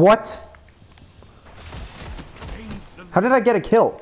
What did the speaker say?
What? How did I get a kill?